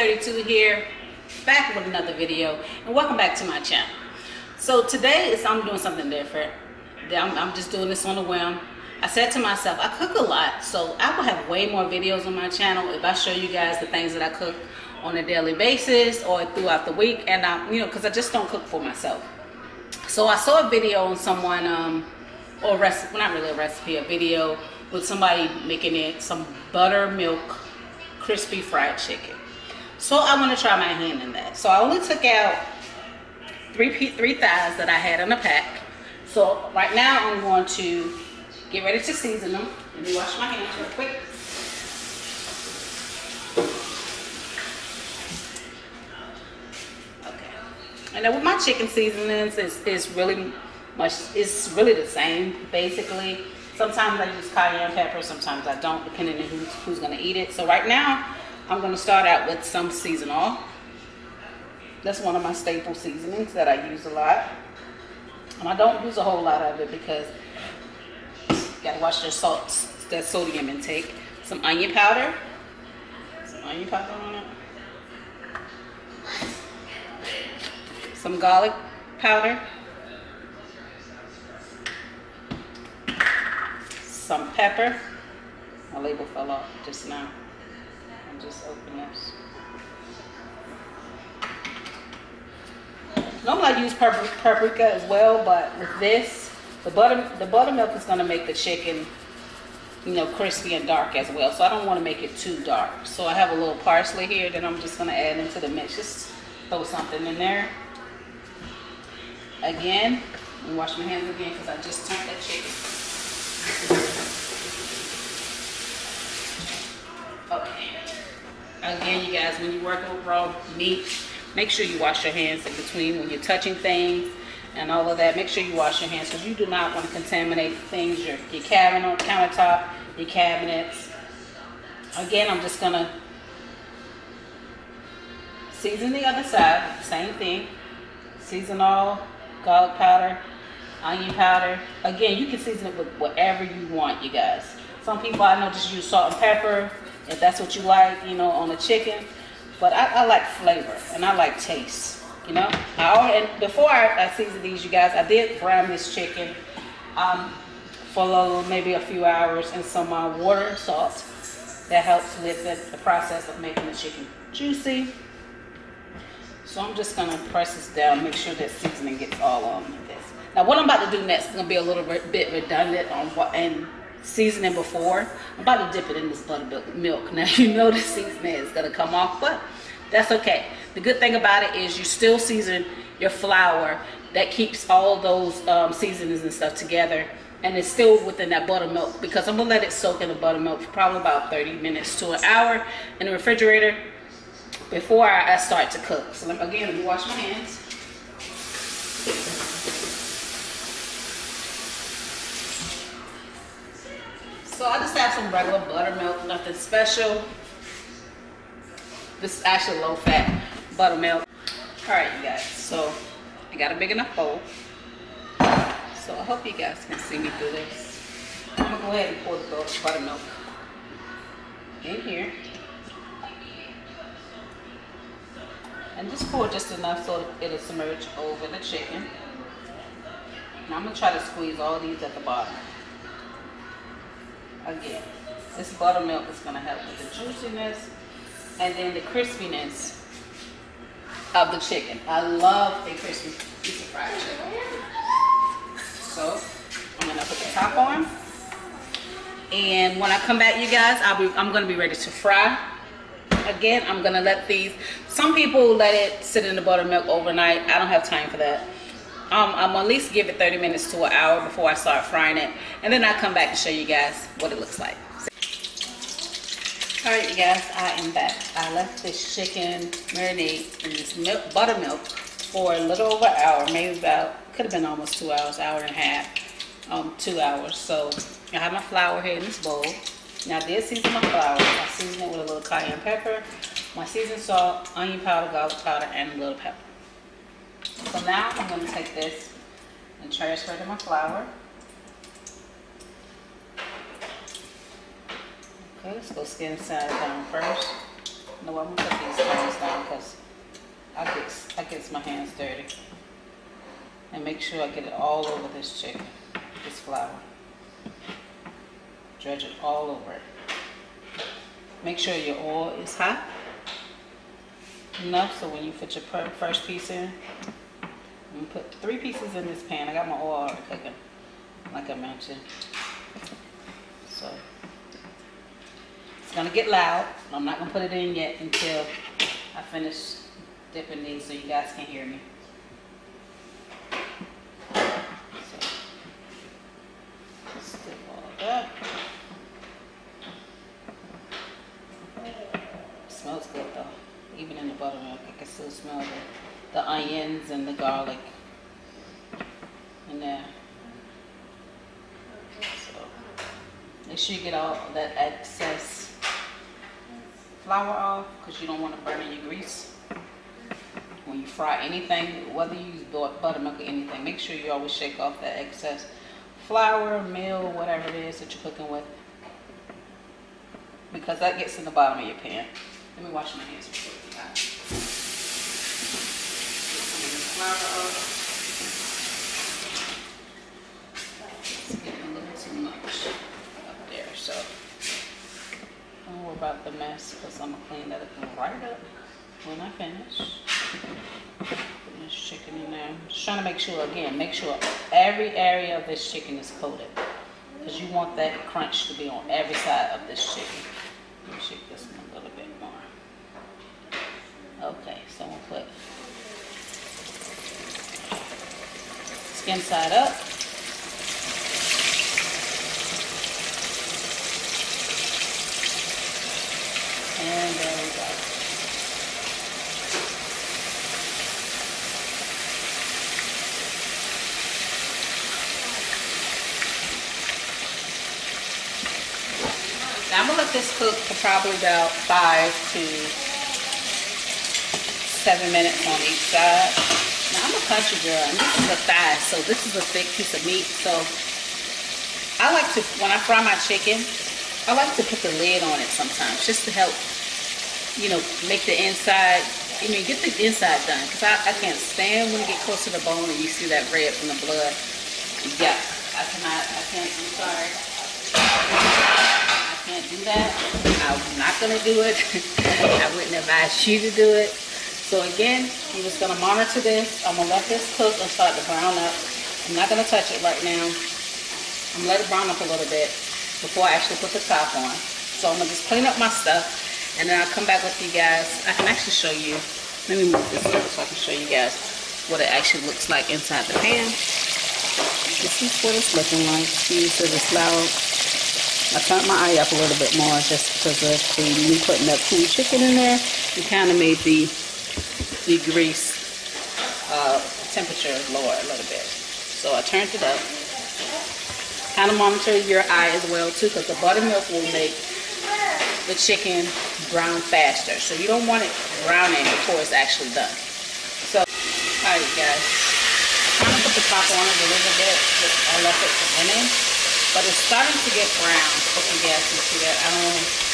Lights 132 here, back with another video, and welcome back to my channel. So today is I'm doing something different. I'm, I'm just doing this on a whim. I said to myself, I cook a lot, so I will have way more videos on my channel if I show you guys the things that I cook on a daily basis or throughout the week, and I, you know, because I just don't cook for myself. So I saw a video on someone, um, or recipe, well, not really a recipe, a video with somebody making it some buttermilk crispy fried chicken. So I want to try my hand in that. So I only took out three three thighs that I had in a pack. So right now I'm going to get ready to season them. Let me wash my hands real quick. Okay. And then with my chicken seasonings, it's, it's really much, it's really the same basically. Sometimes I use cayenne pepper, sometimes I don't, depending on who's, who's gonna eat it. So right now, I'm gonna start out with some Season-All. That's one of my staple seasonings that I use a lot. And I don't use a whole lot of it because you gotta watch their salts, their sodium intake. Some onion powder. Some onion powder on it. Some garlic powder. some pepper. My label fell off just now. Just open this. Normally I use paprika as well, but with this, the butter the buttermilk is gonna make the chicken, you know, crispy and dark as well. So I don't want to make it too dark. So I have a little parsley here that I'm just gonna add into the mix. Just throw something in there. Again, and wash my hands again because I just turned that chicken. Okay. Again, you guys, when you're working with raw meat, make sure you wash your hands in between when you're touching things and all of that. Make sure you wash your hands because you do not want to contaminate things, your, your cabinet, countertop, your cabinets. Again, I'm just going to season the other side, same thing. Season all, garlic powder, onion powder. Again, you can season it with whatever you want, you guys. Some people I know just use salt and pepper, if that's what you like, you know, on the chicken. But I, I like flavor and I like taste, you know. I already, and before I, I season these, you guys, I did brine this chicken um, for a little, maybe a few hours in some uh, water and salt. That helps with the, the process of making the chicken juicy. So I'm just gonna press this down, make sure that seasoning gets all on this. Now what I'm about to do next is gonna be a little bit redundant on what and seasoning before. I'm about to dip it in this buttermilk milk. Now you know the seasoning is gonna come off, but that's okay. The good thing about it is you still season your flour. That keeps all those um, seasonings and stuff together and it's still within that buttermilk because I'm gonna let it soak in the buttermilk for probably about 30 minutes to an hour in the refrigerator before I start to cook. So again, let me wash my hands. So I just have some regular buttermilk, nothing special. This is actually low fat buttermilk. All right, you guys, so I got a big enough bowl. So I hope you guys can see me through this. I'm gonna go ahead and pour the buttermilk in here. And just pour just enough so it'll submerge over the chicken. Now I'm gonna try to squeeze all these at the bottom again. This buttermilk is going to help with the juiciness and then the crispiness of the chicken. I love a crispy piece of fried chicken. So I'm going to put the top on. And when I come back, you guys, I'll be, I'm going to be ready to fry. Again, I'm going to let these, some people let it sit in the buttermilk overnight. I don't have time for that. Um, I'm at least give it 30 minutes to an hour before I start frying it. And then I'll come back and show you guys what it looks like. All right, you guys, I am back. I left this chicken marinade in this milk, buttermilk for a little over an hour, maybe about, could have been almost two hours, hour and a half, um, two hours. So I have my flour here in this bowl. Now I did season my flour. I seasoned it with a little cayenne pepper, my seasoned salt, onion powder, garlic powder, and a little pepper. So now I'm going to take this and transfer to my flour. Okay, let's go skin side down first. No, I'm gonna put these stones down because I get I gets my hands dirty. And make sure I get it all over this chicken, this flour. Dredge it all over it. Make sure your oil is hot enough so when you put your first piece in, put three pieces in this pan. I got my oil cooking, like I mentioned. So it's gonna get loud. I'm not gonna put it in yet until I finish dipping these so you guys can hear me. So, dip all that. smells good though. Even in the buttermilk, I can still smell the, the onions and the garlic in there. So make sure you get all that excess flour off because you don't want to burn in your grease. When you fry anything, whether you use buttermilk or anything, make sure you always shake off that excess flour, meal, whatever it is that you're cooking with because that gets in the bottom of your pan. Let me wash my hands before flour It's getting a little too much up there, so don't worry about the mess because I'm gonna clean that up right up when I finish. Put this chicken in there. Just trying to make sure again, make sure every area of this chicken is coated because you want that crunch to be on every side of this chicken. Let me shake this one a little bit more. Okay, so I'm gonna put skin side up. And there we go. Now I'm gonna let this cook for probably about five to seven minutes on each side. Now I'm a country girl and this is a thigh, so this is a thick piece of meat. So I like to, when I fry my chicken, I like to put the lid on it sometimes just to help, you know, make the inside, I mean, get the inside done. Because I, I can't stand when you get close to the bone and you see that red from the blood. Yeah, I cannot, I can't, I'm sorry. I can't do that. I'm not going to do it. I wouldn't advise you to do it. So again, you're just gonna monitor this. I'm gonna let this cook and start to brown up. I'm not gonna touch it right now. I'm gonna let it brown up a little bit before I actually put the top on. So I'm gonna just clean up my stuff and then I'll come back with you guys. I can actually show you, let me move this over so I can show you guys what it actually looks like inside the pan. This is what it's looking like. See, so it's loud. I turned my eye up a little bit more just because of the, me putting that cool chicken in there. It kind of made the the grease uh, temperature lower a little bit. So I turned it up. Kind of monitor your eye as well too because the buttermilk will make the chicken brown faster. So you don't want it browning before it's actually done. So, alright guys. I kind of put the top on it a little bit. I left it for minute. But it's starting to get brown. Hope you guys can see that. I don't know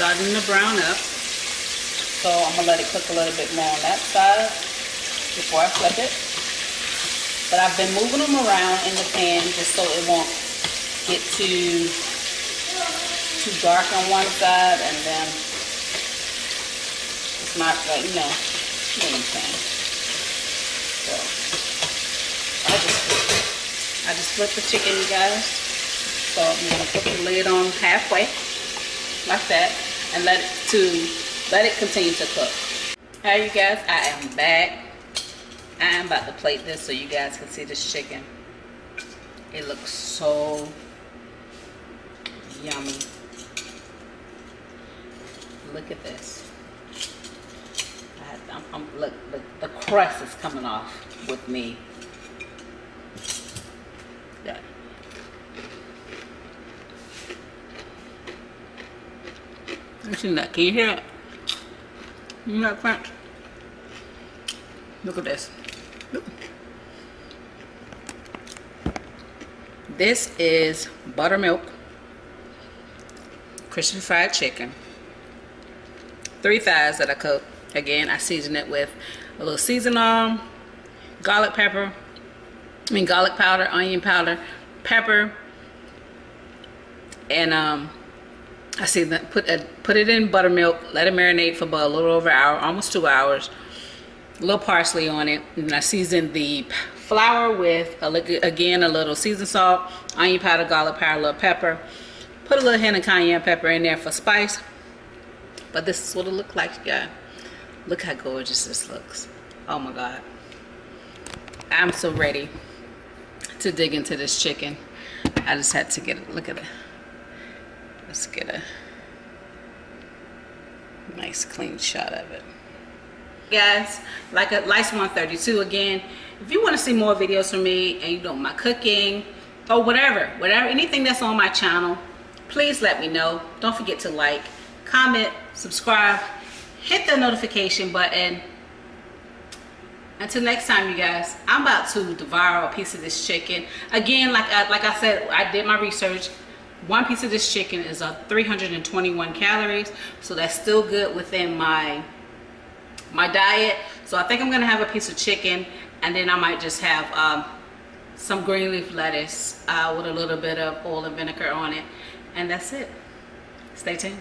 starting to brown up. So I'm gonna let it cook a little bit more on that side before I flip it. But I've been moving them around in the pan just so it won't get too too dark on one side and then it's not like, you know, I'm saying. So I just I just flipped the chicken you guys. So I'm gonna put the lid on halfway like that and let it to let it continue to cook. Alright you guys, I am back. I am about to plate this so you guys can see this chicken. It looks so yummy. Look at this. I, I'm, I'm, look, the, the crust is coming off with me. Yeah. That. Can you hear it? You that crunch? Look at this. This is buttermilk Christian fried chicken. Three thighs that I cook. Again, I season it with a little seasoning, garlic pepper, I mean garlic powder, onion powder, pepper, and um, I see that put a, put it in buttermilk, let it marinate for about a little over an hour, almost two hours. A little parsley on it, and I season the flour with a, again a little seasoned salt, onion powder, garlic powder, a little pepper. Put a little hint of cayenne pepper in there for spice. But this is what it looked like, yeah. Look how gorgeous this looks. Oh my God. I'm so ready to dig into this chicken. I just had to get a look at it. Let's get a nice clean shot of it. Guys, like uh, a Lice 132 again, if you want to see more videos from me and you know my cooking or whatever, whatever, anything that's on my channel, please let me know. Don't forget to like, comment, subscribe, hit the notification button. Until next time, you guys, I'm about to devour a piece of this chicken. Again, like I, like I said, I did my research. One piece of this chicken is uh, a 321 calories, so that's still good within my my diet. So I think I'm gonna have a piece of chicken, and then I might just have um, some green leaf lettuce uh, with a little bit of oil and vinegar on it, and that's it. Stay tuned.